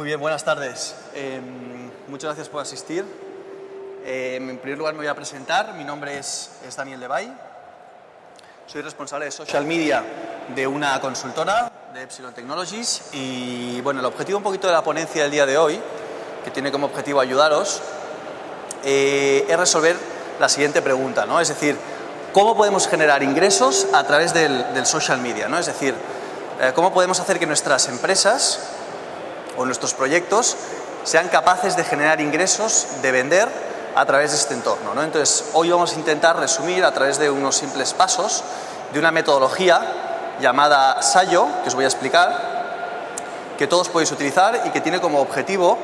Muy bien, buenas tardes. Eh, muchas gracias por asistir. Eh, en primer lugar me voy a presentar. Mi nombre es, Daniel Devay. Soy responsable de social media de una consultora de Epsilon Technologies y bueno, el objetivo un poquito de la ponencia del día de hoy, que tiene como objetivo ayudaros, eh, es resolver la siguiente pregunta, ¿no? Es decir, ¿cómo podemos generar ingresos a través del, del social media? ¿no? Es decir, eh, ¿cómo podemos hacer que nuestras empresas o nuestros proyectos sean capaces de generar ingresos, de vender a través de este entorno. ¿no? Entonces, hoy vamos a intentar resumir a través de unos simples pasos de una metodología llamada Sayo, que os voy a explicar, que todos podéis utilizar y que tiene como objetivo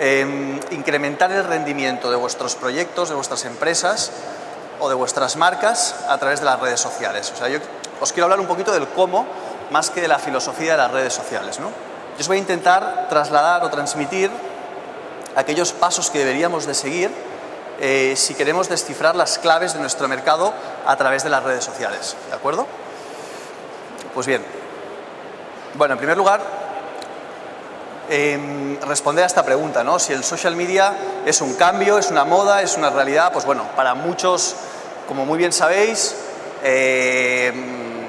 eh, incrementar el rendimiento de vuestros proyectos, de vuestras empresas o de vuestras marcas a través de las redes sociales. O sea, yo os quiero hablar un poquito del cómo más que de la filosofía de las redes sociales. Os voy a intentar trasladar o transmitir aquellos pasos que deberíamos de seguir eh, si queremos descifrar las claves de nuestro mercado a través de las redes sociales. ¿De acuerdo? Pues bien. Bueno, en primer lugar, eh, responder a esta pregunta, ¿no? Si el social media es un cambio, es una moda, es una realidad, pues bueno, para muchos, como muy bien sabéis, eh,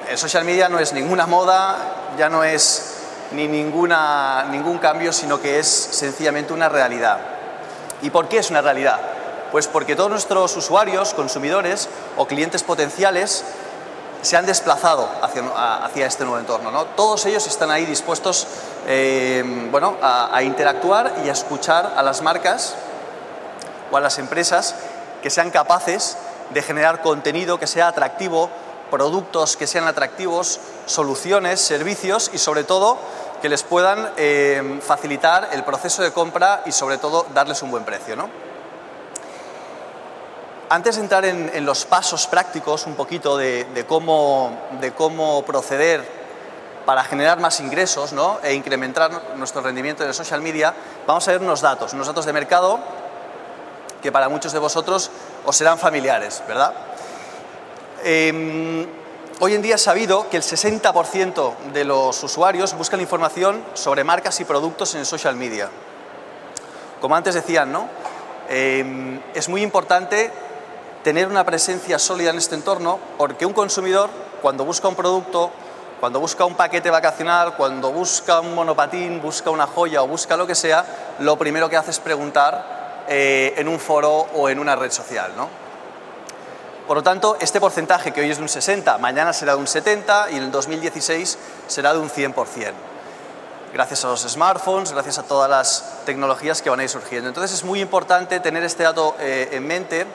el social media no es ninguna moda, ya no es ni ninguna, ningún cambio, sino que es sencillamente una realidad. ¿Y por qué es una realidad? Pues porque todos nuestros usuarios, consumidores o clientes potenciales se han desplazado hacia, este nuevo entorno. ¿no? Todos ellos están ahí dispuestos eh, bueno, a, a interactuar y a escuchar a las marcas o a las empresas que sean capaces de generar contenido que sea atractivo, productos que sean atractivos, soluciones, servicios y sobre todo que les puedan eh, facilitar el proceso de compra y sobre todo darles un buen precio. ¿no? Antes de entrar en, los pasos prácticos un poquito de, cómo, de, cómo, proceder para generar más ingresos ¿no? e incrementar nuestro rendimiento en el social media, vamos a ver unos datos, unos datos de mercado que para muchos de vosotros os serán familiares, ¿verdad? Eh, hoy en día es sabido que el 60% de los usuarios buscan información sobre marcas y productos en social media. Como antes decían, ¿no? Eh, es muy importante tener una presencia sólida en este entorno porque un consumidor cuando busca un producto, cuando busca un paquete vacacional, cuando busca un monopatín, busca una joya o busca lo que sea, lo primero que hace es preguntar eh, en un foro o en una red social, ¿no? Por lo tanto, este porcentaje que hoy es de un 60, mañana será de un 70 y en el 2016 será de un 100%. Gracias a los smartphones, gracias a todas las tecnologías que van a ir surgiendo. Entonces es muy importante tener este dato eh, en mente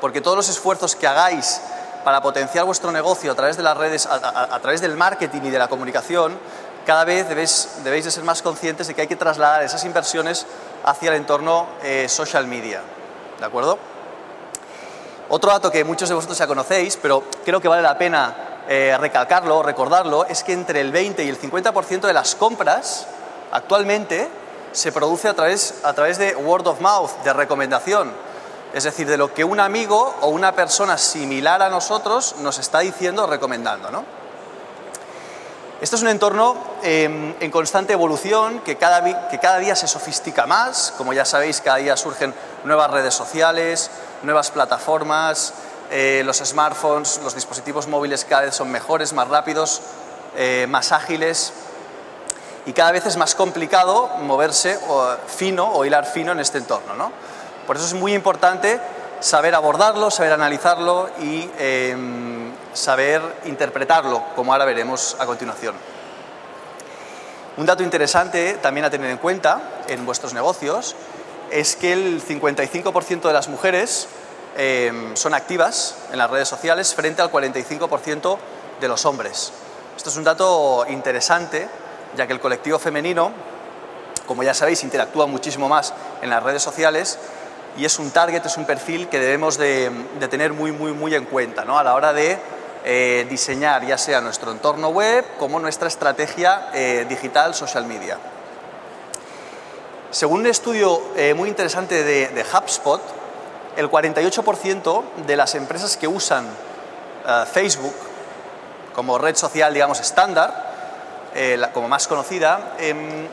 porque todos los esfuerzos que hagáis para potenciar vuestro negocio a través de las redes, a, través del marketing y de la comunicación, cada vez debéis, debéis, de ser más conscientes de que hay que trasladar esas inversiones hacia el entorno eh, social media. ¿De acuerdo? Otro dato que muchos de vosotros ya conocéis, pero creo que vale la pena eh, recalcarlo, recordarlo, es que entre el 20 y el 50% de las compras actualmente se produce a través, a través de word of mouth, de recomendación. Es decir, de lo que un amigo o una persona similar a nosotros nos está diciendo o recomendando. ¿no? Este es un entorno eh, en constante evolución que cada, que cada día se sofistica más. Como ya sabéis, cada día surgen nuevas redes sociales, nuevas plataformas, eh, los smartphones, los dispositivos móviles cada vez son mejores, más rápidos, eh, más ágiles y cada vez es más complicado moverse fino o hilar fino en este entorno. ¿no? Por eso es muy importante saber abordarlo, saber analizarlo y eh, saber interpretarlo, como ahora veremos a continuación. Un dato interesante también a tener en cuenta en vuestros negocios es que el 55% de las mujeres eh, son activas en las redes sociales frente al 45% de los hombres. Esto es un dato interesante, ya que el colectivo femenino, como ya sabéis, interactúa muchísimo más en las redes sociales y es un target, es un perfil que debemos de, de tener muy, muy, muy en cuenta ¿no? a la hora de eh, diseñar ya sea nuestro entorno web como nuestra estrategia eh, digital, social media. Según un estudio eh, muy interesante de, de, HubSpot, el 48% de las empresas que usan uh, Facebook como red social, digamos, estándar, eh, como más conocida, eh,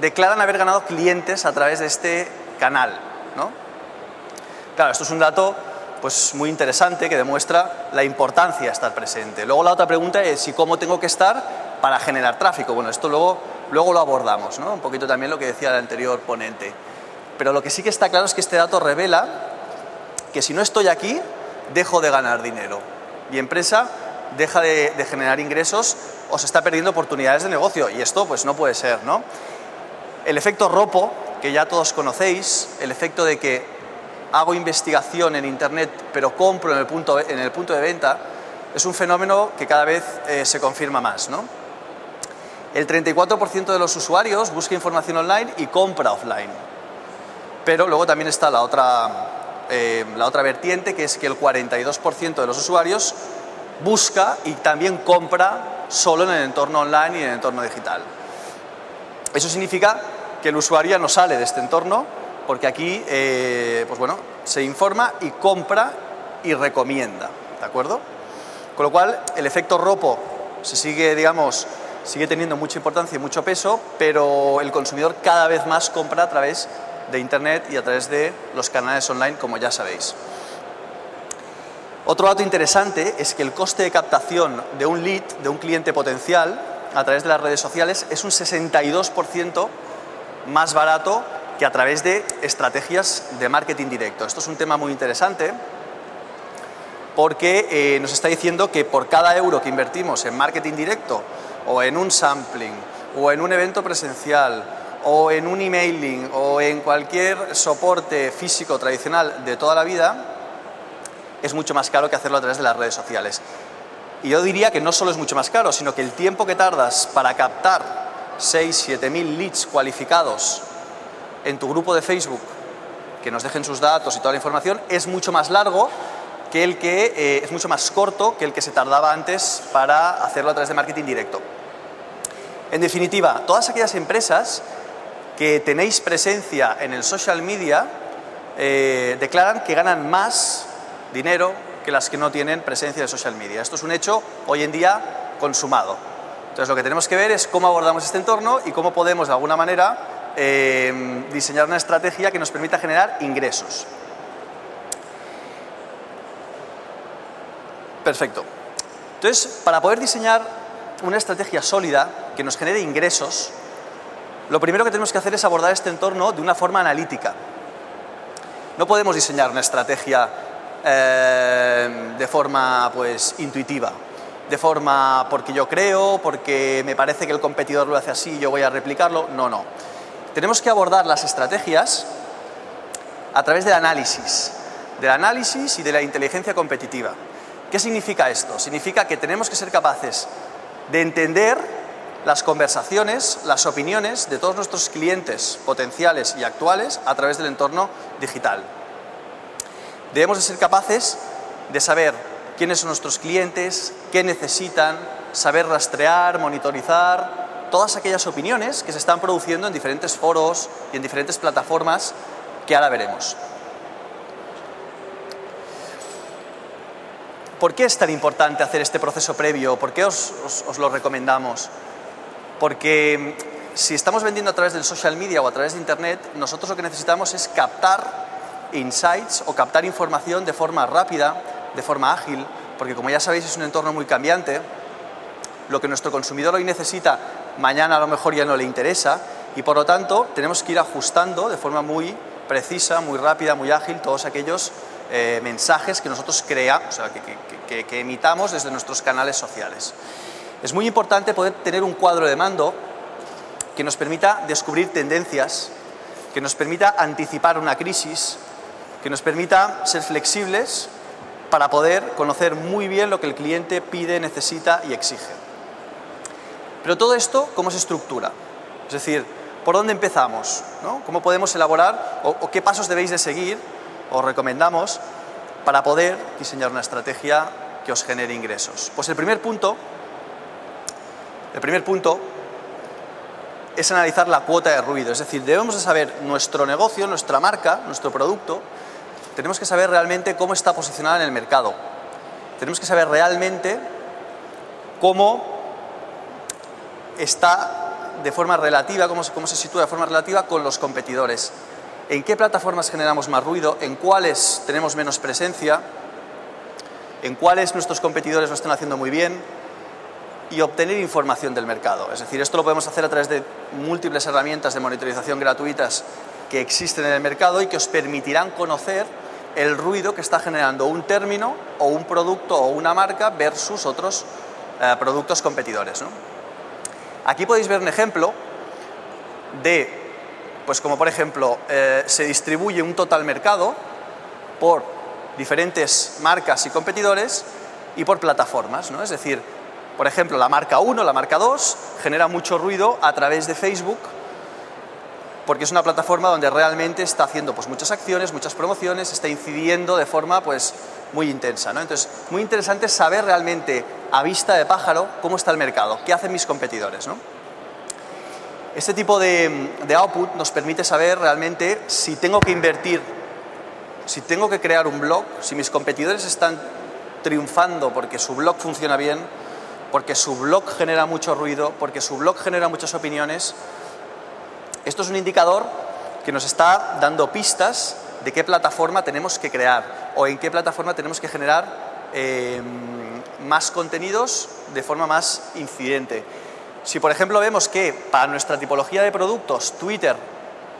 declaran haber ganado clientes a través de este canal. ¿no? Claro, esto es un dato pues, muy interesante que demuestra la importancia de estar presente. Luego la otra pregunta es, ¿y cómo tengo que estar para generar tráfico? Bueno, esto luego, luego lo abordamos, ¿no? un poquito también lo que decía el anterior ponente. Pero lo que sí que está claro es que este dato revela que si no estoy aquí, dejo de ganar dinero. Mi empresa deja de, de generar ingresos o se está perdiendo oportunidades de negocio. Y esto pues no puede ser, ¿no? El efecto ropo, que ya todos conocéis, el efecto de que hago investigación en Internet pero compro en el punto, en el punto de venta, es un fenómeno que cada vez eh, se confirma más. ¿no? El 34% de los usuarios busca información online y compra offline. Pero luego también está la otra, eh, la otra vertiente, que es que el 42% de los usuarios busca y también compra solo en el entorno online y en el entorno digital. Eso significa que el usuario no sale de este entorno porque aquí eh, pues bueno, se informa y compra y recomienda, ¿de acuerdo? Con lo cual, el efecto ropo se sigue, digamos, sigue teniendo mucha importancia y mucho peso, pero el consumidor cada vez más compra a través de Internet y a través de los canales online, como ya sabéis. Otro dato interesante es que el coste de captación de un lead, de un cliente potencial, a través de las redes sociales, es un 62% más barato que a través de estrategias de marketing directo. Esto es un tema muy interesante porque eh, nos está diciendo que por cada euro que invertimos en marketing directo o en un sampling o en un evento presencial o en un emailing o en cualquier soporte físico tradicional de toda la vida, es mucho más caro que hacerlo a través de las redes sociales. Y yo diría que no solo es mucho más caro, sino que el tiempo que tardas para captar 6, 7 mil leads cualificados en tu grupo de Facebook, que nos dejen sus datos y toda la información, es mucho más largo que el que eh, es mucho más corto que el que se tardaba antes para hacerlo a través de marketing directo. En definitiva, todas aquellas empresas que tenéis presencia en el social media eh, declaran que ganan más dinero que las que no tienen presencia en social media. Esto es un hecho hoy en día consumado. Entonces lo que tenemos que ver es cómo abordamos este entorno y cómo podemos de alguna manera eh, diseñar una estrategia que nos permita generar ingresos. Perfecto. Entonces, para poder diseñar una estrategia sólida que nos genere ingresos, lo primero que tenemos que hacer es abordar este entorno de una forma analítica. No podemos diseñar una estrategia eh, de forma pues, intuitiva, de forma porque yo creo, porque me parece que el competidor lo hace así y yo voy a replicarlo. No, no tenemos que abordar las estrategias a través del análisis, del análisis y de la inteligencia competitiva. ¿Qué significa esto? Significa que tenemos que ser capaces de entender las conversaciones, las opiniones de todos nuestros clientes potenciales y actuales a través del entorno digital. Debemos de ser capaces de saber quiénes son nuestros clientes, qué necesitan, saber rastrear, monitorizar, todas aquellas opiniones que se están produciendo en diferentes foros y en diferentes plataformas que ahora veremos. ¿Por qué es tan importante hacer este proceso previo? ¿Por qué os, lo recomendamos? Porque mm, si estamos vendiendo a través del social media o a través de Internet, nosotros lo que necesitamos es captar insights o captar información de forma rápida, de forma ágil, porque como ya sabéis es un entorno muy cambiante. Lo que nuestro consumidor hoy necesita mañana a lo mejor ya no le interesa y por lo tanto tenemos que ir ajustando de forma muy precisa, muy rápida, muy ágil todos aquellos eh, mensajes que nosotros creamos, o sea, que, que emitamos desde nuestros canales sociales. Es muy importante poder tener un cuadro de mando que nos permita descubrir tendencias, que nos permita anticipar una crisis, que nos permita ser flexibles para poder conocer muy bien lo que el cliente pide, necesita y exige. Pero todo esto, ¿cómo se estructura? Es decir, ¿por dónde empezamos? ¿Cómo podemos elaborar o, qué pasos debéis de seguir o recomendamos para poder diseñar una estrategia que os genere ingresos? Pues el primer punto, el primer punto es analizar la cuota de ruido, es decir, debemos de saber nuestro negocio, nuestra marca, nuestro producto, tenemos que saber realmente cómo está posicionada en el mercado. Tenemos que saber realmente cómo está de forma relativa, cómo, cómo se sitúa de forma relativa con los competidores. En qué plataformas generamos más ruido, en cuáles tenemos menos presencia, en cuáles nuestros competidores lo están haciendo muy bien y obtener información del mercado. Es decir, esto lo podemos hacer a través de múltiples herramientas de monitorización gratuitas que existen en el mercado y que os permitirán conocer el ruido que está generando un término o un producto o una marca versus otros eh, productos competidores. Aquí podéis ver un ejemplo de, pues como por ejemplo, eh, se distribuye un total mercado por diferentes marcas y competidores y por plataformas, ¿no? Es decir, por ejemplo, la marca 1, la marca 2 genera mucho ruido a través de Facebook porque es una plataforma donde realmente está haciendo pues, muchas acciones, muchas promociones, está incidiendo de forma pues, muy intensa. ¿no? Entonces, muy interesante saber realmente a vista de pájaro cómo está el mercado, qué hacen mis competidores. ¿no? Este tipo de, de output nos permite saber realmente si tengo que invertir, si tengo que crear un blog, si mis competidores están triunfando porque su blog funciona bien, porque su blog genera mucho ruido, porque su blog genera muchas opiniones, esto es un indicador que nos está dando pistas de qué plataforma tenemos que crear o en qué plataforma tenemos que generar em, más contenidos de forma más incidente. Si por ejemplo vemos que para nuestra tipología de productos Twitter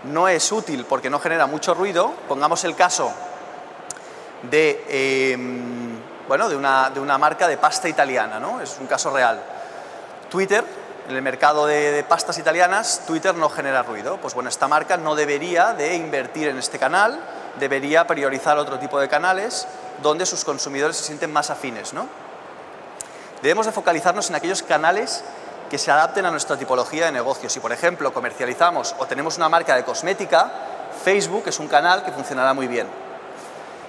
no es útil porque no genera mucho ruido, pongamos el caso de, em, bueno, de, una, de una marca de pasta italiana, ¿no? es un caso real. Twitter en el mercado de, pastas italianas, Twitter no genera ruido. Pues bueno, esta marca no debería de invertir en este canal, debería priorizar otro tipo de canales donde sus consumidores se sienten más afines. ¿no? Debemos de focalizarnos en aquellos canales que se adapten a nuestra tipología de negocio. Si, por ejemplo, comercializamos o tenemos una marca de cosmética, Facebook es un canal que funcionará muy bien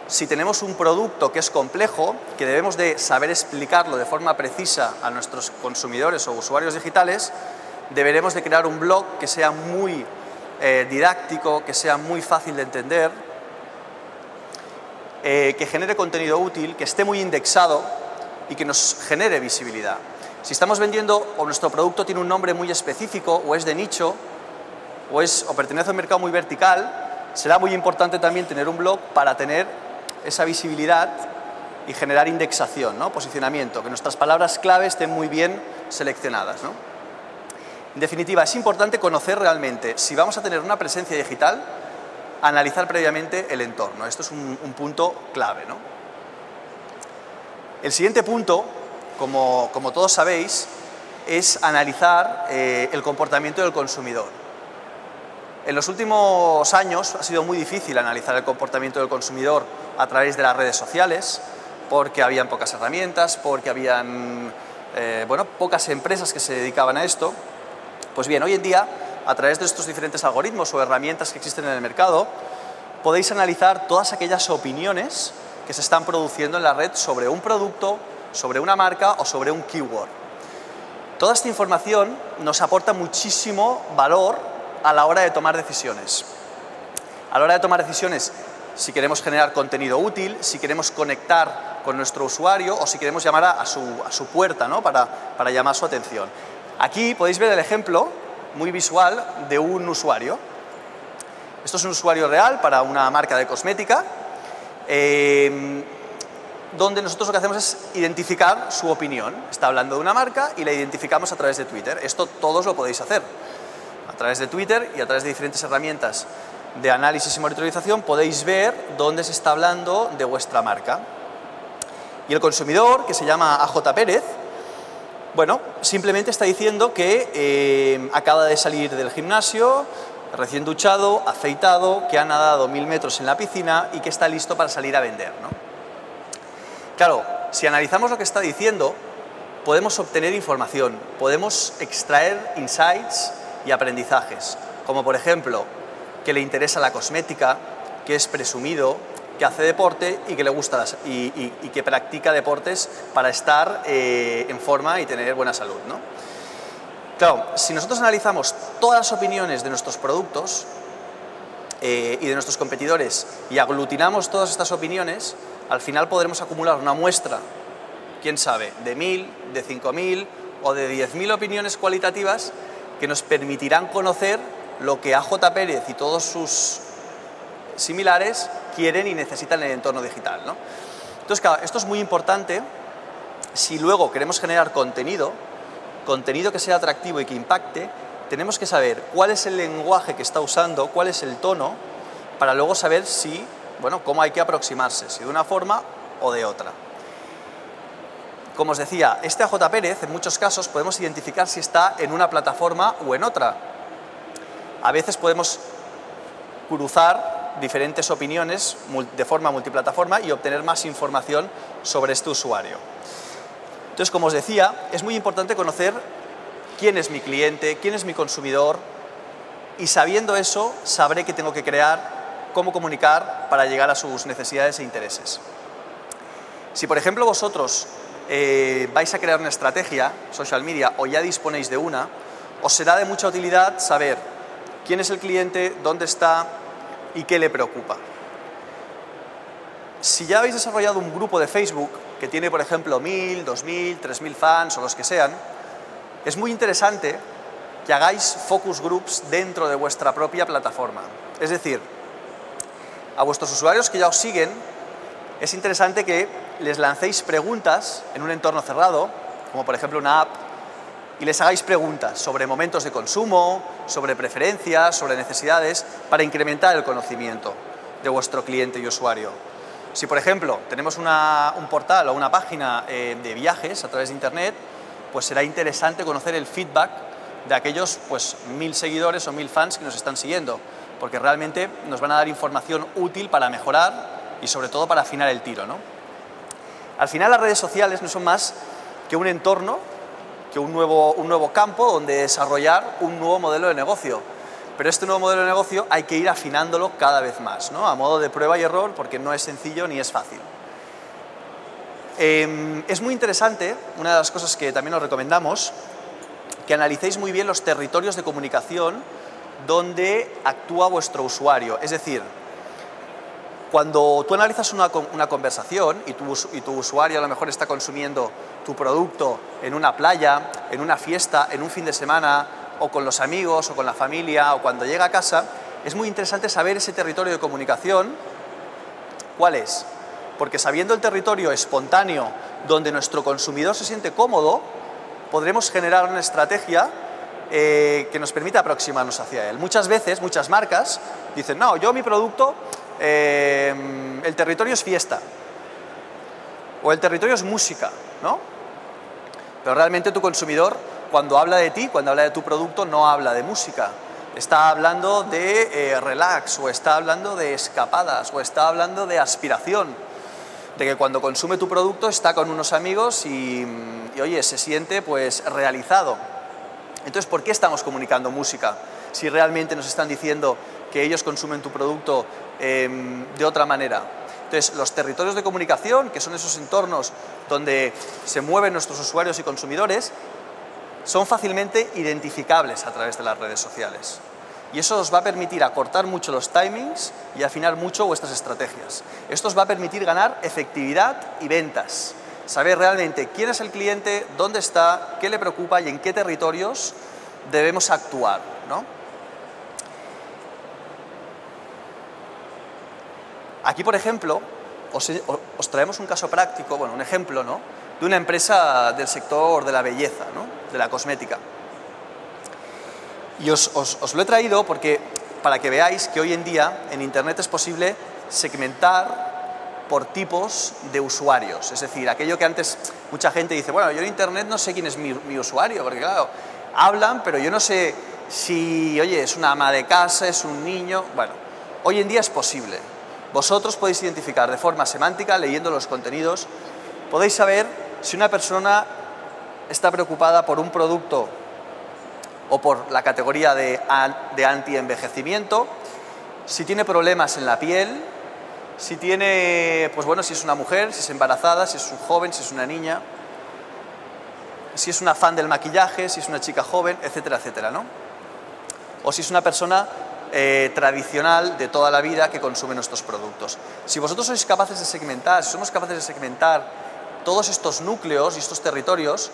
si tenemos un producto que es complejo, que debemos de saber explicarlo de forma precisa a nuestros consumidores o usuarios digitales, deberemos de crear un blog que sea muy eh, didáctico, que sea muy fácil de entender, eh, que genere contenido útil, que esté muy indexado y que nos genere visibilidad. Si estamos vendiendo o nuestro producto tiene un nombre muy específico o es de nicho o, es, o pertenece a un mercado muy vertical, será muy importante también tener un blog para tener esa visibilidad y generar indexación, ¿no? posicionamiento, que nuestras palabras clave estén muy bien seleccionadas. En definitiva, es importante conocer realmente si vamos a tener una presencia digital, analizar previamente el entorno. Esto es un, punto clave. El siguiente punto, como, todos sabéis, es analizar eh, el comportamiento del consumidor. En los últimos años ha sido muy difícil analizar el comportamiento del consumidor a través de las redes sociales, porque habían pocas herramientas, porque habían eh, bueno, pocas empresas que se dedicaban a esto. Pues bien, hoy en día, a través de estos diferentes algoritmos o herramientas que existen en el mercado, podéis analizar todas aquellas opiniones que se están produciendo en la red sobre un producto, sobre una marca o sobre un keyword. Toda esta información nos aporta muchísimo valor a la hora de tomar decisiones. A la hora de tomar decisiones, si queremos generar contenido útil, si queremos conectar con nuestro usuario o si queremos llamar a, su, a su, puerta ¿no? para, para llamar su atención. Aquí podéis ver el ejemplo muy visual de un usuario. Esto es un usuario real para una marca de cosmética, eh, donde nosotros lo que hacemos es identificar su opinión. Está hablando de una marca y la identificamos a través de Twitter. Esto todos lo podéis hacer a través de Twitter y a través de diferentes herramientas de análisis y monitorización podéis ver dónde se está hablando de vuestra marca. Y el consumidor, que se llama AJ Pérez, bueno, simplemente está diciendo que eh, acaba de salir del gimnasio, recién duchado, aceitado, que ha nadado mil metros en la piscina y que está listo para salir a vender. Claro, si analizamos lo que está diciendo, podemos obtener información, podemos extraer insights y aprendizajes, como por ejemplo que le interesa la cosmética, que es presumido, que hace deporte y que le gusta y, que practica deportes para estar eh, en forma y tener buena salud. ¿no? Claro, si nosotros analizamos todas las opiniones de nuestros productos eh, y de nuestros competidores y aglutinamos todas estas opiniones, al final podremos acumular una muestra, quién sabe, de mil, de cinco mil o de diez mil opiniones cualitativas que nos permitirán conocer lo que AJ Pérez y todos sus similares quieren y necesitan en el entorno digital. ¿no? Entonces, claro, esto es muy importante si luego queremos generar contenido, contenido que sea atractivo y que impacte, tenemos que saber cuál es el lenguaje que está usando, cuál es el tono, para luego saber si, bueno, cómo hay que aproximarse, si de una forma o de otra. Como os decía, este AJ Pérez, en muchos casos, podemos identificar si está en una plataforma o en otra. A veces podemos cruzar diferentes opiniones de forma multiplataforma y obtener más información sobre este usuario. Entonces, como os decía, es muy importante conocer quién es mi cliente, quién es mi consumidor y sabiendo eso sabré qué tengo que crear, cómo comunicar para llegar a sus necesidades e intereses. Si por ejemplo vosotros eh, vais a crear una estrategia social media o ya disponéis de una, os será de mucha utilidad saber quién es el cliente, dónde está y qué le preocupa. Si ya habéis desarrollado un grupo de Facebook que tiene, por ejemplo, 1000, 2000, 3000 fans o los que sean, es muy interesante que hagáis focus groups dentro de vuestra propia plataforma. Es decir, a vuestros usuarios que ya os siguen, es interesante que les lancéis preguntas en un entorno cerrado, como por ejemplo una app, y les hagáis preguntas sobre momentos de consumo, sobre preferencias, sobre necesidades, para incrementar el conocimiento de vuestro cliente y usuario. Si, por ejemplo, tenemos un portal o una página eh, de viajes a través de Internet, pues será interesante conocer el feedback de aquellos pues, mil seguidores o mil fans que nos están siguiendo, porque realmente nos van a dar información útil para mejorar y sobre todo para afinar el tiro. ¿no? Al final las redes sociales no son más que un entorno, que un nuevo, un nuevo campo donde desarrollar un nuevo modelo de negocio. Pero este nuevo modelo de negocio hay que ir afinándolo cada vez más, ¿no? a modo de prueba y error, porque no es sencillo ni es fácil. Em, es muy interesante, una de las cosas que también os recomendamos, que analicéis muy bien los territorios de comunicación donde actúa vuestro usuario. Es decir, cuando tú analizas una, conversación y tu, usuario a lo mejor está consumiendo tu producto en una playa, en una fiesta, en un fin de semana, o con los amigos, o con la familia, o cuando llega a casa, es muy interesante saber ese territorio de comunicación, cuál es. Porque sabiendo el territorio espontáneo donde nuestro consumidor se siente cómodo, podremos generar una estrategia eh, que nos permita aproximarnos hacia él. Muchas veces, muchas marcas dicen, no, yo mi producto eh, el territorio es fiesta o el territorio es música, ¿no? Pero realmente tu consumidor, cuando habla de ti, cuando habla de tu producto, no habla de música. Está hablando de eh, relax, o está hablando de escapadas, o está hablando de aspiración. De que cuando consume tu producto está con unos amigos y, y oye, se siente pues realizado. Entonces, ¿por qué estamos comunicando música? Si realmente nos están diciendo que ellos consumen tu producto em, de otra manera. Entonces, los territorios de comunicación, que son esos entornos donde se mueven nuestros usuarios y consumidores, son fácilmente identificables a través de las redes sociales. Y eso os va a permitir acortar mucho los timings y afinar mucho vuestras estrategias. Esto os va a permitir ganar efectividad y ventas. Saber realmente quién es el cliente, dónde está, qué le preocupa y en qué territorios debemos actuar. ¿no? Aquí, por ejemplo, os, traemos un caso práctico, bueno, un ejemplo, ¿no? De una empresa del sector de la belleza, ¿no? De la cosmética. Y os, lo he traído porque, para que veáis que hoy en día en Internet es posible segmentar por tipos de usuarios. Es decir, aquello que antes mucha gente dice, bueno, yo en Internet no sé quién es mi, mi, usuario, porque claro, hablan, pero yo no sé si, oye, es una ama de casa, es un niño. Bueno, hoy en día es posible. Vosotros podéis identificar de forma semántica, leyendo los contenidos, podéis saber si una persona está preocupada por un producto o por la categoría de, de anti-envejecimiento, si tiene problemas en la piel, si tiene, pues bueno, si es una mujer, si es embarazada, si es un joven, si es una niña, si es una fan del maquillaje, si es una chica joven, etcétera, etcétera, ¿no? O si es una persona eh, tradicional de toda la vida que consume nuestros productos. Si vosotros sois capaces de segmentar, si somos capaces de segmentar todos estos núcleos y estos territorios,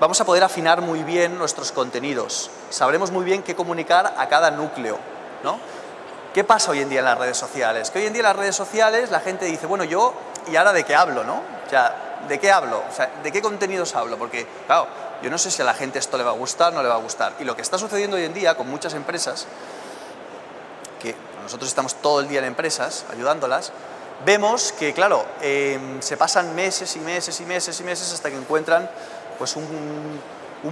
vamos a poder afinar muy bien nuestros contenidos. Sabremos muy bien qué comunicar a cada núcleo. ¿no? ¿Qué pasa hoy en día en las redes sociales? Que hoy en día en las redes sociales la gente dice, bueno, yo, ¿y ahora de qué hablo? ¿no? O ¿de qué hablo? ¿de qué contenidos hablo? Porque, claro, yo no sé si a la gente esto le va a gustar o no le va a gustar. Y lo que está sucediendo hoy en día con muchas empresas, nosotros estamos todo el día en empresas ayudándolas, vemos que, claro, em, se pasan meses y meses y meses y meses hasta que encuentran pues un,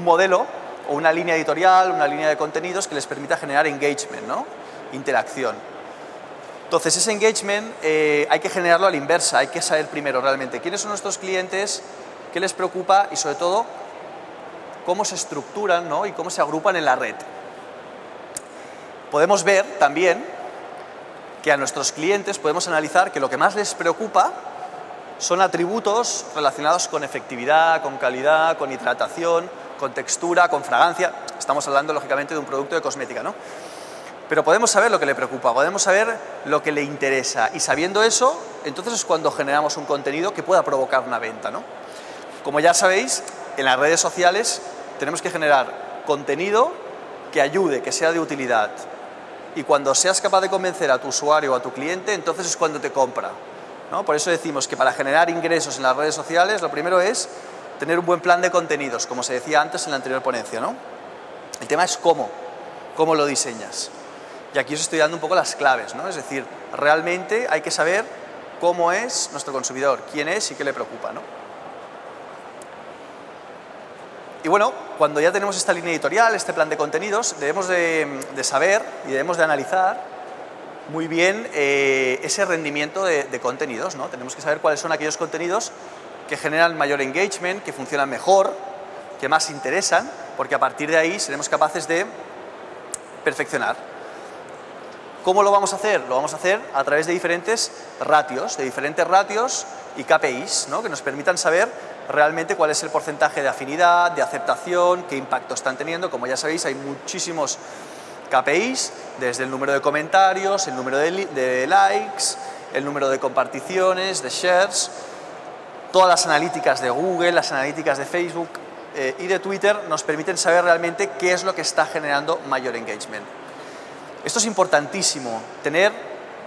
modelo o una línea editorial, una línea de contenidos que les permita generar engagement, ¿no? interacción. Entonces, ese engagement eh, hay que generarlo a la inversa, hay que saber primero realmente quiénes son nuestros clientes, qué les preocupa y sobre todo cómo se estructuran ¿no? y cómo se agrupan en la red. Podemos ver también que a nuestros clientes podemos analizar que lo que más les preocupa son atributos relacionados con efectividad, con calidad, con hidratación, con textura, con fragancia. Estamos hablando, lógicamente, de un producto de cosmética, ¿no? Pero podemos saber lo que le preocupa, podemos saber lo que le interesa y sabiendo eso, entonces es cuando generamos un contenido que pueda provocar una venta, ¿no? Como ya sabéis, en las redes sociales tenemos que generar contenido que ayude, que sea de utilidad. Y cuando seas capaz de convencer a tu usuario o a tu cliente, entonces es cuando te compra. Por eso decimos que para generar ingresos en las redes sociales, lo primero es tener un buen plan de contenidos, como se decía antes en la anterior ponencia. ¿no? El tema es cómo, cómo lo diseñas. Y aquí os estoy dando un poco las claves, ¿no? es decir, realmente hay que saber cómo es nuestro consumidor, quién es y qué le preocupa. ¿no? Y bueno, cuando ya tenemos esta línea editorial, este plan de contenidos, debemos de, de saber y debemos de analizar muy bien eh, ese rendimiento de, contenidos. ¿no? Tenemos que saber cuáles son aquellos contenidos que generan mayor engagement, que funcionan mejor, que más interesan, porque a partir de ahí seremos capaces de perfeccionar. ¿Cómo lo vamos a hacer? Lo vamos a hacer a través de diferentes ratios, de diferentes ratios y KPIs, ¿no? que nos permitan saber realmente cuál es el porcentaje de afinidad, de aceptación, qué impacto están teniendo. Como ya sabéis, hay muchísimos KPIs, desde el número de comentarios, el número de, likes, el número de comparticiones, de shares, todas las analíticas de Google, las analíticas de Facebook eh, y de Twitter nos permiten saber realmente qué es lo que está generando mayor engagement. Esto es importantísimo, tener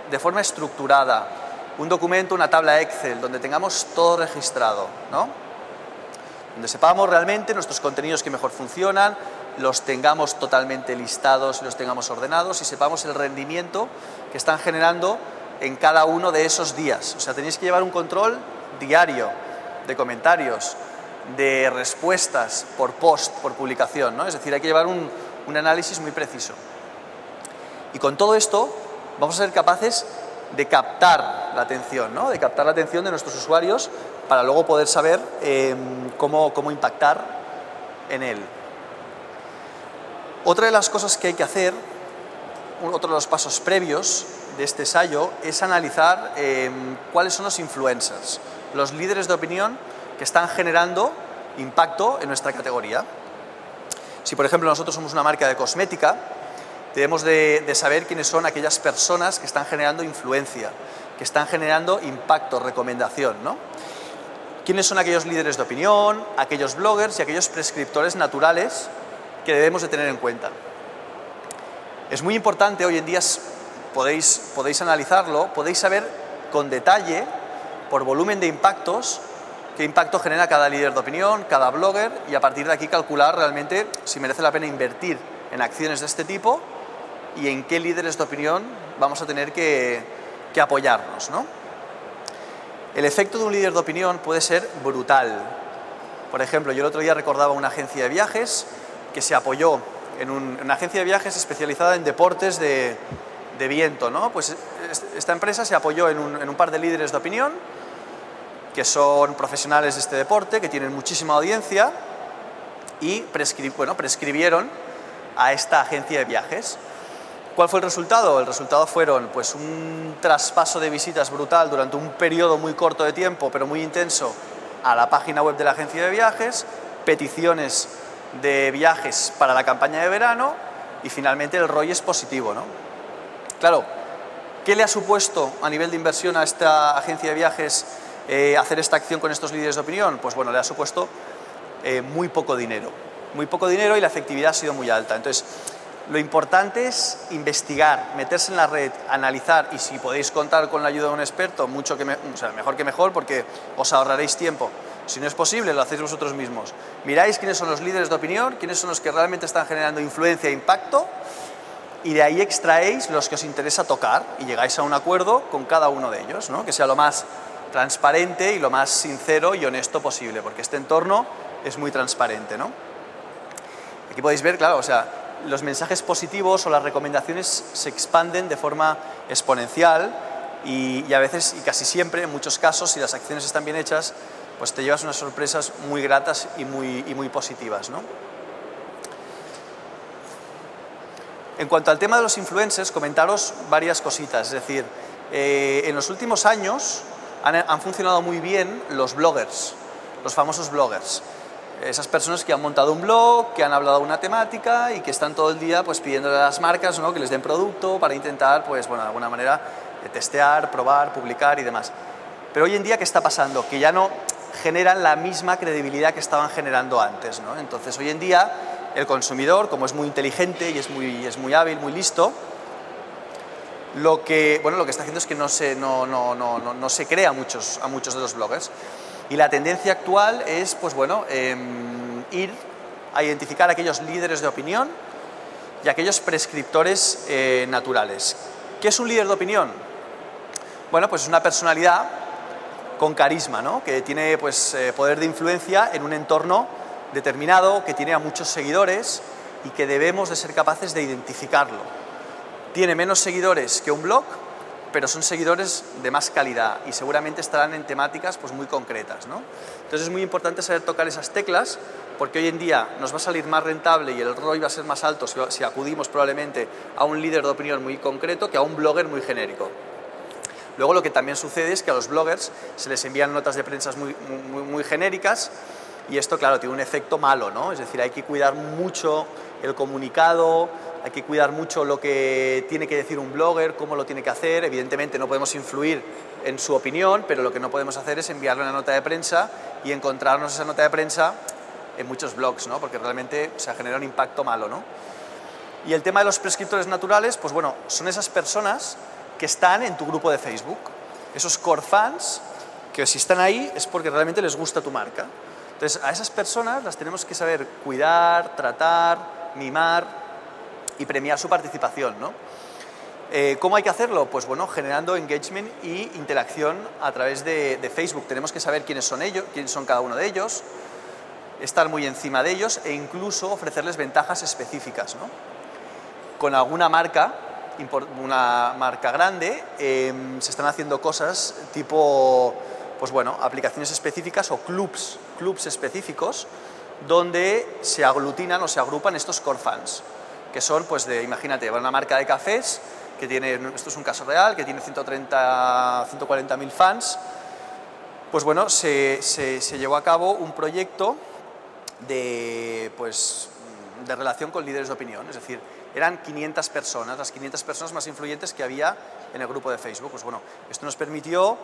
de forma estructurada un documento, una tabla Excel, donde tengamos todo registrado, ¿no? Donde sepamos realmente nuestros contenidos que mejor funcionan, los tengamos totalmente listados, los tengamos ordenados y sepamos el rendimiento que están generando en cada uno de esos días. O sea, tenéis que llevar un control diario de comentarios, de respuestas por post, por publicación, ¿no? Es decir, hay que llevar un, análisis muy preciso. Y con todo esto vamos a ser capaces de captar la atención, ¿no? De captar la atención de nuestros usuarios para luego poder saber em, cómo, cómo impactar en él. Otra de las cosas que hay que hacer, otro de los pasos previos de este ensayo, es analizar em, cuáles son los influencers, los líderes de opinión que están generando impacto en nuestra categoría. Si, por ejemplo, nosotros somos una marca de cosmética, debemos de, saber quiénes son aquellas personas que están generando influencia, que están generando impacto, recomendación, ¿no? ¿Quiénes son aquellos líderes de opinión, aquellos bloggers y aquellos prescriptores naturales que debemos de tener en cuenta. Es muy importante, hoy en día podéis, podéis analizarlo, podéis saber con detalle, por volumen de impactos, qué impacto genera cada líder de opinión, cada blogger, y a partir de aquí calcular realmente si merece la pena invertir en acciones de este tipo y en qué líderes de opinión vamos a tener que, apoyarnos. ¿no? El efecto de un líder de opinión puede ser brutal. Por ejemplo, yo el otro día recordaba una agencia de viajes que se apoyó en, una agencia de viajes especializada en deportes de, viento. ¿no? Pues esta empresa se apoyó en un, par de líderes de opinión que son profesionales de este deporte, que tienen muchísima audiencia y prescribieron a esta agencia de viajes. ¿Cuál fue el resultado? El resultado fueron pues, un traspaso de visitas brutal durante un periodo muy corto de tiempo, pero muy intenso, a la página web de la agencia de viajes, peticiones de viajes para la campaña de verano y finalmente el ROI es positivo. ¿no? Claro, ¿qué le ha supuesto a nivel de inversión a esta agencia de viajes eh, hacer esta acción con estos líderes de opinión? Pues bueno, le ha supuesto eh, muy poco dinero. Muy poco dinero y la efectividad ha sido muy alta. Entonces, lo importante es investigar, meterse en la red, analizar y si podéis contar con la ayuda de un experto, mucho que mejor que mejor porque os ahorraréis tiempo. Si no es posible, lo hacéis vosotros mismos. Miráis quiénes son los líderes de opinión, quiénes son los que realmente están generando influencia e impacto y de ahí extraéis los que os interesa tocar y llegáis a un acuerdo con cada uno de ellos, ¿no? que sea lo más transparente y lo más sincero y honesto posible, porque este entorno es muy transparente. Aquí podéis ver, claro, o sea, los mensajes positivos o las recomendaciones se expanden de forma exponencial y, a veces, y casi siempre, en muchos casos, si las acciones están bien hechas, pues te llevas unas sorpresas muy gratas y muy, y muy positivas. ¿no? En cuanto al tema de los influencers, comentaros varias cositas. Es decir, eh, en los últimos años han, han funcionado muy bien los bloggers, los famosos bloggers esas personas que han montado un blog, que han hablado de una temática y que están todo el día pues, pidiéndole a las marcas ¿no? que les den producto para intentar, pues, bueno, de alguna manera, eh, testear, probar, publicar y demás. Pero hoy en día, ¿qué está pasando? Que ya no generan la misma credibilidad que estaban generando antes. ¿no? Entonces, hoy en día, el consumidor, como es muy inteligente y es muy, es muy hábil, muy listo, lo que, bueno, lo que está haciendo es que no se, no, no, no, no se crea muchos, a muchos de los bloggers. Y la tendencia actual es, pues bueno, em, ir a identificar aquellos líderes de opinión y aquellos prescriptores eh, naturales. ¿Qué es un líder de opinión? Bueno, pues es una personalidad con carisma, ¿no? que tiene pues, eh, poder de influencia en un entorno determinado, que tiene a muchos seguidores y que debemos de ser capaces de identificarlo. Tiene menos seguidores que un blog, pero son seguidores de más calidad y seguramente estarán en temáticas pues, muy concretas. ¿no? Entonces es muy importante saber tocar esas teclas porque hoy en día nos va a salir más rentable y el ROI va a ser más alto si, acudimos probablemente a un líder de opinión muy concreto que a un blogger muy genérico. Luego lo que también sucede es que a los bloggers se les envían notas de prensa muy, muy, muy genéricas y esto, claro, tiene un efecto malo, ¿no? Es decir, hay que cuidar mucho el comunicado, hay que cuidar mucho lo que tiene que decir un blogger, cómo lo tiene que hacer. Evidentemente no podemos influir en su opinión, pero lo que no podemos hacer es enviarle una nota de prensa y encontrarnos esa nota de prensa en muchos blogs, ¿no? porque realmente se genera un impacto malo. ¿no? Y el tema de los prescriptores naturales, pues bueno, son esas personas que están en tu grupo de Facebook, esos core fans que si están ahí es porque realmente les gusta tu marca. Entonces, a esas personas las tenemos que saber cuidar, tratar, mimar, y premiar su participación. ¿no? Eh, ¿Cómo hay que hacerlo? Pues bueno, generando engagement y interacción a través de, Facebook. Tenemos que saber quiénes son ellos, quiénes son cada uno de ellos, estar muy encima de ellos e incluso ofrecerles ventajas específicas. Con alguna marca, una marca grande, em, se están haciendo cosas tipo, pues bueno, aplicaciones específicas o clubs, clubs específicos donde se aglutinan o se agrupan estos core fans que son, pues, de, imagínate, una marca de cafés que tiene, esto es un caso real, que tiene 130, 140 mil fans, pues bueno, se, se, llevó a cabo un proyecto de, pues, de relación con líderes de opinión, es decir, eran 500 personas, las 500 personas más influyentes que había en el grupo de Facebook. Pues bueno, esto nos permitió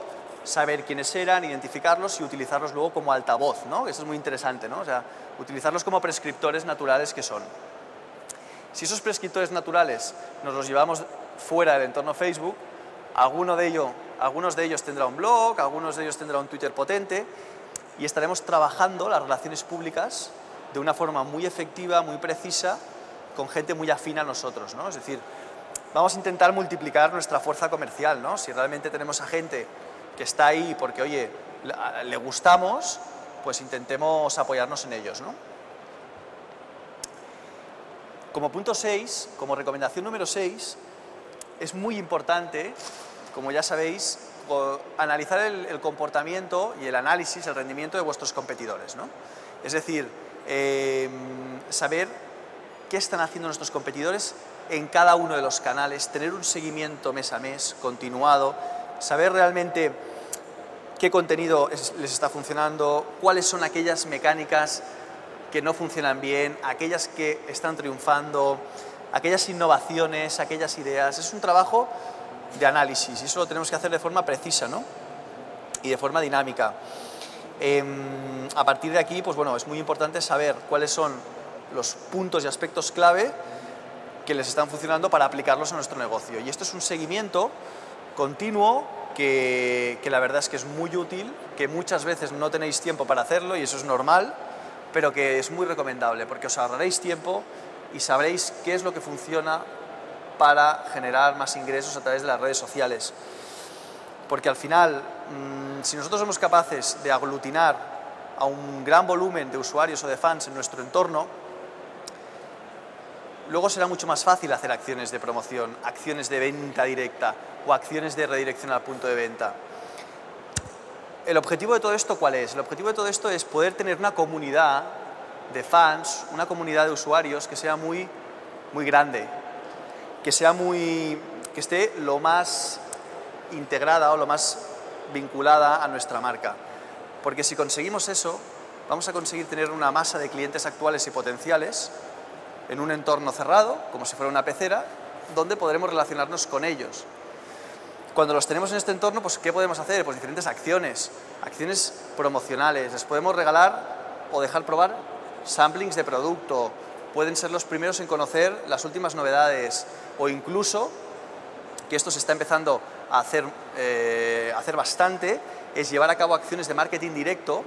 saber quiénes eran, identificarlos y utilizarlos luego como altavoz, ¿no? Eso es muy interesante, ¿no? O sea, utilizarlos como prescriptores naturales que son. Si esos prescriptores naturales nos los llevamos fuera del entorno Facebook, alguno de algunos de ellos tendrá un blog, algunos de ellos tendrá un Twitter potente y estaremos trabajando las relaciones públicas de una forma muy efectiva, muy precisa, con gente muy afín a nosotros. ¿no? Es decir, vamos a intentar multiplicar nuestra fuerza comercial. ¿no? Si realmente tenemos a gente que está ahí porque, oye, le gustamos, pues intentemos apoyarnos en ellos. ¿no? Como punto 6, como recomendación número 6, es muy importante, como ya sabéis, analizar el, comportamiento y el análisis, el rendimiento de vuestros competidores. ¿no? Es decir, em, saber qué están haciendo nuestros competidores en cada uno de los canales, tener un seguimiento mes a mes, continuado, saber realmente qué contenido les está funcionando, cuáles son aquellas mecánicas que no funcionan bien, aquellas que están triunfando, aquellas innovaciones, aquellas ideas. Es un trabajo de análisis y eso lo tenemos que hacer de forma precisa ¿no? y de forma dinámica. Em, a partir de aquí, pues bueno, es muy importante saber cuáles son los puntos y aspectos clave que les están funcionando para aplicarlos a nuestro negocio. Y esto es un seguimiento continuo que, que, la verdad es que es muy útil, que muchas veces no tenéis tiempo para hacerlo y eso es normal, pero que es muy recomendable porque os ahorraréis tiempo y sabréis qué es lo que funciona para generar más ingresos a través de las redes sociales. Porque al final, mmm, si nosotros somos capaces de aglutinar a un gran volumen de usuarios o de fans en nuestro entorno, luego será mucho más fácil hacer acciones de promoción, acciones de venta directa o acciones de redirección al punto de venta. ¿El objetivo de todo esto cuál es? El objetivo de todo esto es poder tener una comunidad de fans, una comunidad de usuarios que sea muy, muy grande, que sea muy, que esté lo más integrada o lo más vinculada a nuestra marca. Porque si conseguimos eso, vamos a conseguir tener una masa de clientes actuales y potenciales en un entorno cerrado, como si fuera una pecera, donde podremos relacionarnos con ellos. Cuando los tenemos en este entorno, pues ¿qué podemos hacer? Pues diferentes acciones, acciones promocionales. Les podemos regalar o dejar probar samplings de producto, pueden ser los primeros en conocer las últimas novedades o incluso, que esto se está empezando a hacer, eh, hacer bastante, es llevar a cabo acciones de marketing directo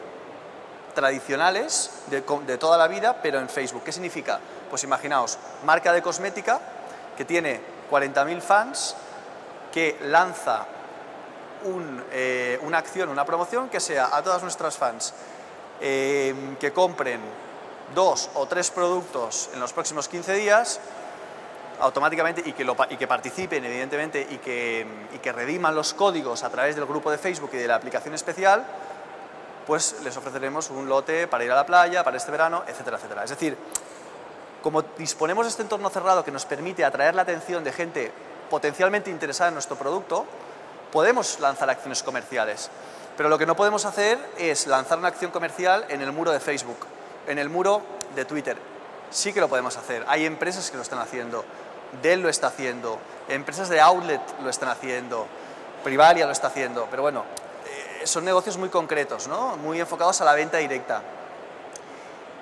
tradicionales de, de, toda la vida, pero en Facebook. ¿Qué significa? Pues imaginaos, marca de cosmética que tiene 40.000 fans, que lanza eh, una acción, una promoción que sea a todas nuestras fans eh, que compren dos o tres productos en los próximos 15 días, automáticamente y que, lo, y que participen, evidentemente, y que, y que rediman los códigos a través del grupo de Facebook y de la aplicación especial, pues les ofreceremos un lote para ir a la playa, para este verano, etcétera, etcétera. Es decir, como disponemos de este entorno cerrado que nos permite atraer la atención de gente potencialmente interesada en nuestro producto, podemos lanzar acciones comerciales. Pero lo que no podemos hacer es lanzar una acción comercial en el muro de Facebook, en el muro de Twitter. Sí que lo podemos hacer. Hay empresas que lo están haciendo. Dell lo está haciendo. Empresas de outlet lo están haciendo. Privalia lo está haciendo. Pero bueno, eh, son negocios muy concretos, ¿no? muy enfocados a la venta directa.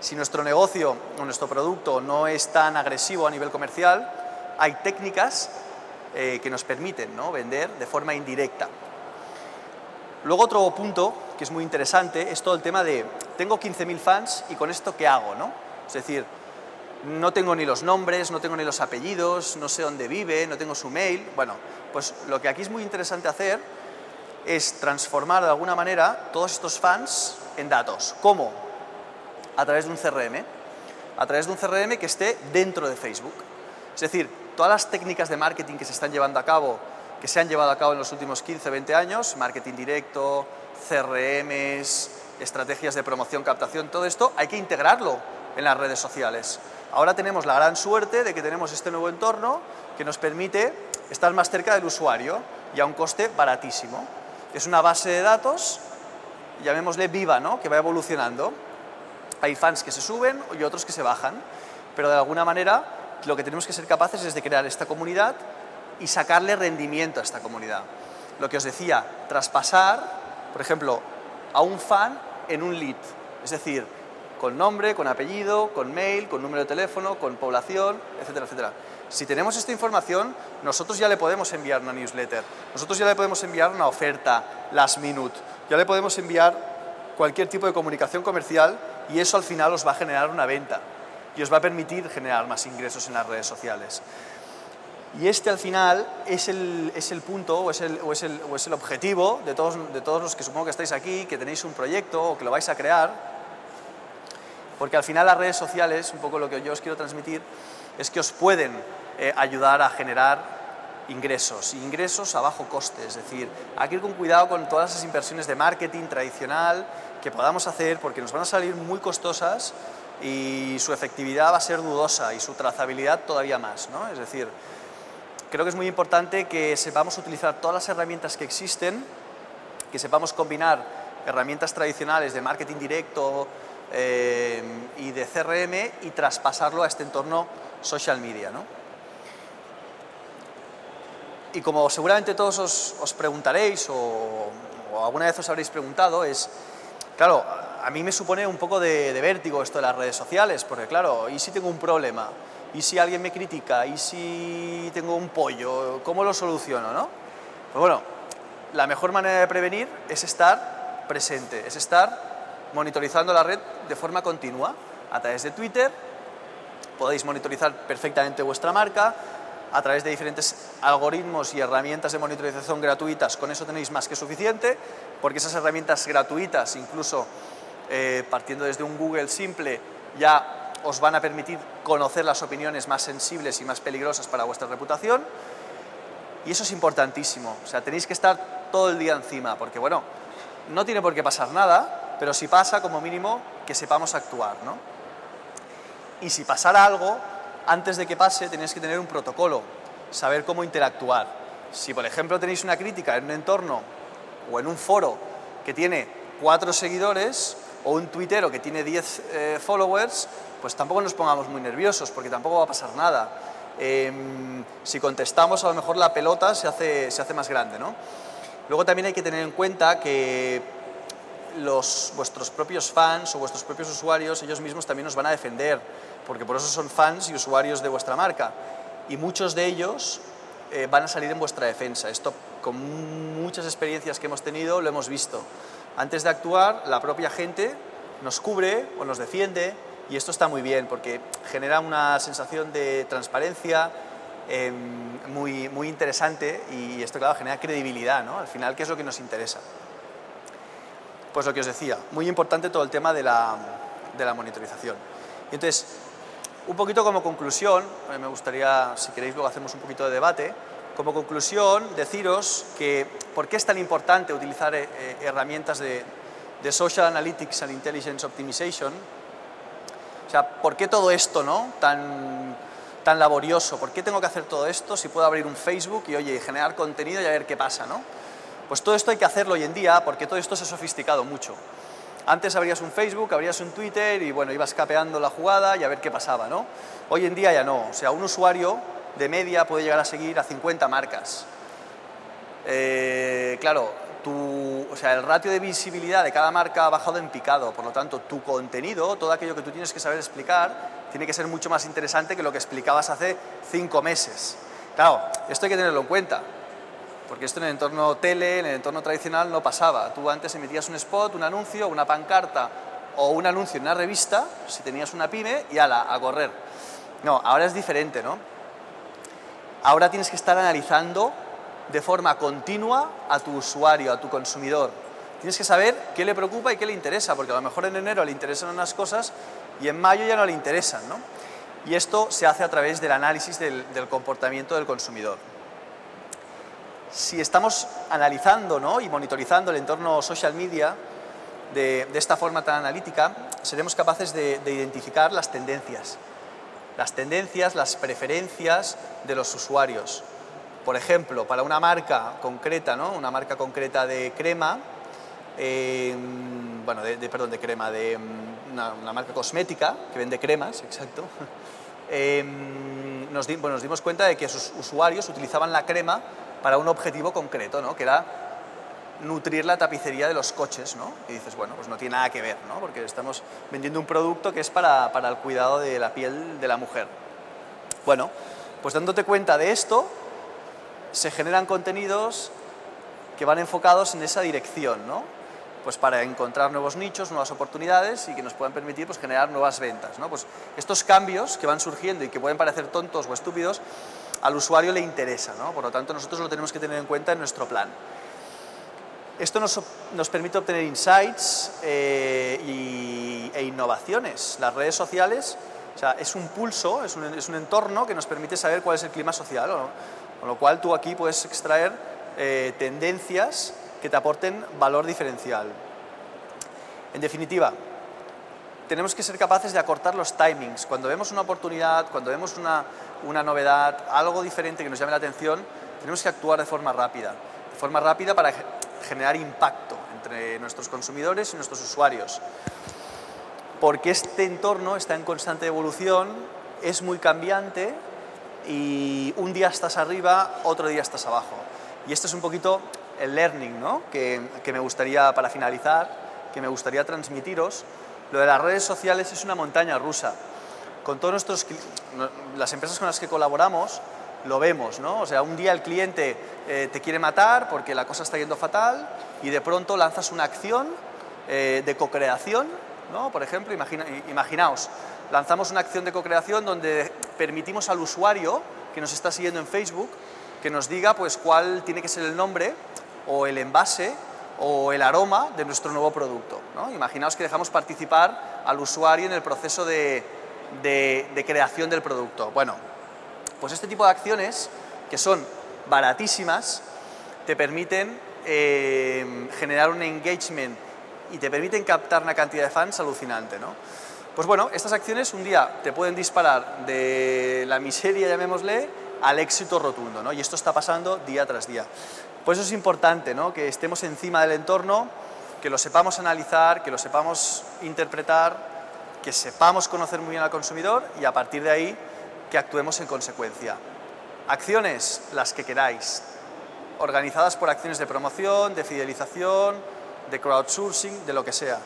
Si nuestro negocio o nuestro producto no es tan agresivo a nivel comercial, hay técnicas eh, que nos permiten ¿no? vender de forma indirecta. Luego otro punto que es muy interesante es todo el tema de tengo 15.000 fans y con esto qué hago, ¿no? Es decir, no tengo ni los nombres, no tengo ni los apellidos, no sé dónde vive, no tengo su mail. Bueno, pues lo que aquí es muy interesante hacer es transformar de alguna manera todos estos fans en datos. ¿Cómo? A través de un CRM. A través de un CRM que esté dentro de Facebook. Es decir, todas las técnicas de marketing que se están llevando a cabo, que se han llevado a cabo en los últimos 15, 20 años, marketing directo, CRMs, estrategias de promoción, captación, todo esto hay que integrarlo en las redes sociales. Ahora tenemos la gran suerte de que tenemos este nuevo entorno que nos permite estar más cerca del usuario y a un coste baratísimo. Es una base de datos, llamémosle viva, ¿no? que va evolucionando. Hay fans que se suben y otros que se bajan, pero de alguna manera lo que tenemos que ser capaces es de crear esta comunidad y sacarle rendimiento a esta comunidad. Lo que os decía, traspasar, por ejemplo, a un fan en un lead, es decir, con nombre, con apellido, con mail, con número de teléfono, con población, etcétera, etcétera. Si tenemos esta información, nosotros ya le podemos enviar una newsletter, nosotros ya le podemos enviar una oferta last minute, ya le podemos enviar cualquier tipo de comunicación comercial y eso al final os va a generar una venta y os va a permitir generar más ingresos en las redes sociales. Y este al final es el, es el punto o es el, es el, es el, objetivo de todos, de todos los que supongo que estáis aquí, que tenéis un proyecto o que lo vais a crear, porque al final las redes sociales, un poco lo que yo os quiero transmitir, es que os pueden eh, ayudar a generar ingresos, ingresos a bajo coste, es decir, hay que ir con cuidado con todas esas inversiones de marketing tradicional que podamos hacer porque nos van a salir muy costosas y su efectividad va a ser dudosa y su trazabilidad todavía más, ¿no? Es decir, Creo que es muy importante que sepamos utilizar todas las herramientas que existen, que sepamos combinar herramientas tradicionales de marketing directo eh, y de CRM y traspasarlo a este entorno social media. ¿no? Y como seguramente todos os, os preguntaréis o, o, alguna vez os habréis preguntado, es, claro, a mí me supone un poco de, vértigo esto de las redes sociales, porque claro, ¿y si tengo un problema? ¿Y si alguien me critica? ¿Y si tengo un pollo? ¿Cómo lo soluciono? ¿no? Pues bueno, la mejor manera de prevenir es estar presente, es estar monitorizando la red de forma continua a través de Twitter, podéis monitorizar perfectamente vuestra marca, a través de diferentes algoritmos y herramientas de monitorización gratuitas, con eso tenéis más que suficiente, porque esas herramientas gratuitas, incluso eh, partiendo desde un Google simple, ya os van a permitir conocer las opiniones más sensibles y más peligrosas para vuestra reputación. Y eso es importantísimo, o sea, tenéis que estar todo el día encima, porque bueno, no tiene por qué pasar nada, pero si pasa, como mínimo, que sepamos actuar, ¿no? Y si pasara algo, antes de que pase tenéis que tener un protocolo, saber cómo interactuar. Si, por ejemplo, tenéis una crítica en un entorno o en un foro que tiene cuatro seguidores o un tuitero que tiene 10 eh, followers, pues tampoco nos pongamos muy nerviosos porque tampoco va a pasar nada. Em, si contestamos, a lo mejor la pelota se hace, se hace más grande. ¿no? Luego también hay que tener en cuenta que los, vuestros propios fans o vuestros propios usuarios, ellos mismos también nos van a defender porque por eso son fans y usuarios de vuestra marca. Y muchos de ellos eh, van a salir en vuestra defensa. Esto, con muchas experiencias que hemos tenido, lo hemos visto. Antes de actuar, la propia gente nos cubre o nos defiende y esto está muy bien porque genera una sensación de transparencia em, muy, muy interesante y esto, claro, genera credibilidad, ¿no? Al final, ¿qué es lo que nos interesa? Pues lo que os decía, muy importante todo el tema de la, de la monitorización. Y entonces, un poquito como conclusión, eh, me gustaría, si queréis luego hacemos un poquito de debate, como conclusión deciros que por qué es tan importante utilizar eh, eh, herramientas de, de, Social Analytics and Intelligence Optimization, o sea, por qué todo esto ¿no? tan, tan laborioso, por qué tengo que hacer todo esto si puedo abrir un Facebook y oye, generar contenido y a ver qué pasa, ¿no? Pues todo esto hay que hacerlo hoy en día porque todo esto se ha sofisticado mucho. Antes abrías un Facebook, abrías un Twitter y bueno, ibas capeando la jugada y a ver qué pasaba, ¿no? Hoy en día ya no, o sea, un usuario de media puede llegar a seguir a 50 marcas. Eh, claro, tu, o sea, el ratio de visibilidad de cada marca ha bajado en picado, por lo tanto, tu contenido, todo aquello que tú tienes que saber explicar, tiene que ser mucho más interesante que lo que explicabas hace cinco meses. Claro, esto hay que tenerlo en cuenta porque esto en el entorno tele, en el entorno tradicional no pasaba. Tú antes emitías un spot, un anuncio, una pancarta o un anuncio en una revista, si tenías una pyme, y ala, a correr. No, ahora es diferente, ¿no? Ahora tienes que estar analizando de forma continua a tu usuario, a tu consumidor. Tienes que saber qué le preocupa y qué le interesa, porque a lo mejor en enero le interesan unas cosas y en mayo ya no le interesan, ¿no? Y esto se hace a través del análisis del, comportamiento del consumidor si estamos analizando y monitorizando el entorno social media de, esta forma tan analítica, seremos capaces de, identificar las tendencias, las tendencias, las preferencias de los usuarios. Por ejemplo, para una marca concreta, ¿no? una marca concreta de crema, eh, bueno, de, perdón, de crema, de mm, una, marca cosmética que vende cremas, exacto, eh, nos, dimos cuenta de que sus usuarios utilizaban la crema para un objetivo concreto, ¿no? que era nutrir la tapicería de los coches, ¿no? Y dices, bueno, pues no tiene nada que ver, ¿no? Porque estamos vendiendo un producto que es para, para el cuidado de la piel de la mujer. Bueno, pues dándote cuenta de esto, se generan contenidos que van enfocados en esa dirección, ¿no? Pues para encontrar nuevos nichos, nuevas oportunidades y que nos puedan permitir pues, generar nuevas ventas, ¿no? Pues estos cambios que van surgiendo y que pueden parecer tontos o estúpidos, al usuario le interesa, ¿no? por lo tanto nosotros lo tenemos que tener en cuenta en nuestro plan. Esto nos, permite obtener insights eh, y, e innovaciones. Las redes sociales o es un pulso, es un, entorno que nos permite saber cuál es el clima social, ¿no? con lo cual tú aquí puedes extraer eh, tendencias que te aporten valor diferencial. En definitiva, tenemos que ser capaces de acortar los timings. Cuando vemos una oportunidad, cuando vemos una, una novedad, algo diferente que nos llame la atención, tenemos que actuar de forma rápida. De forma rápida para generar impacto entre nuestros consumidores y nuestros usuarios. Porque este entorno está en constante evolución, es muy cambiante y un día estás arriba, otro día estás abajo. Y este es un poquito el learning ¿no? que, que me gustaría para finalizar que me gustaría transmitiros. Lo de las redes sociales es una montaña rusa. Con nuestros las empresas con las que colaboramos lo vemos, ¿no? O sea, un día el cliente eh, te quiere matar porque la cosa está yendo fatal y de pronto lanzas una acción eh, de co-creación, ¿no? Por ejemplo, imaginaos, lanzamos una acción de co-creación donde permitimos al usuario que nos está siguiendo en Facebook que nos diga pues cuál tiene que ser el nombre o el envase o el aroma de nuestro nuevo producto. ¿no? Imaginaos que dejamos participar al usuario en el proceso de, creación del producto. Bueno, pues este tipo de acciones, que son baratísimas, te permiten eh, generar un engagement y te permiten captar una cantidad de fans alucinante. ¿no? Pues bueno, estas acciones un día te pueden disparar de la miseria, llamémosle, al éxito rotundo, ¿no? Y esto está pasando día tras día. Por eso es importante ¿no? que estemos encima del entorno, que lo sepamos analizar, que lo sepamos interpretar, que sepamos conocer muy bien al consumidor y a partir de ahí que actuemos en consecuencia. Acciones, las que queráis, organizadas por acciones de promoción, de fidelización, de crowdsourcing, de lo que sea.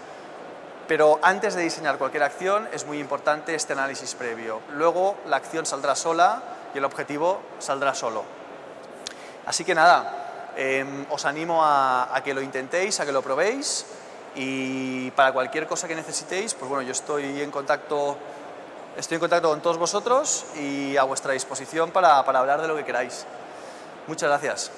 Pero antes de diseñar cualquier acción es muy importante este análisis previo. Luego la acción saldrá sola y el objetivo saldrá solo. Así que nada, em, os animo a, a, que lo intentéis, a que lo probéis y para cualquier cosa que necesitéis, pues bueno, yo estoy en contacto, estoy en contacto con todos vosotros y a vuestra disposición para, hablar de lo que queráis. Muchas gracias.